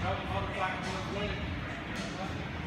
Probably motherfucking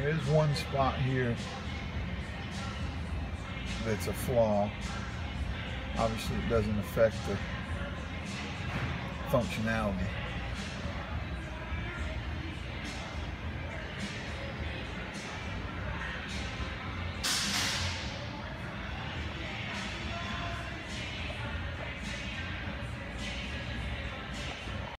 There is one spot here that's a flaw. Obviously it doesn't affect the functionality.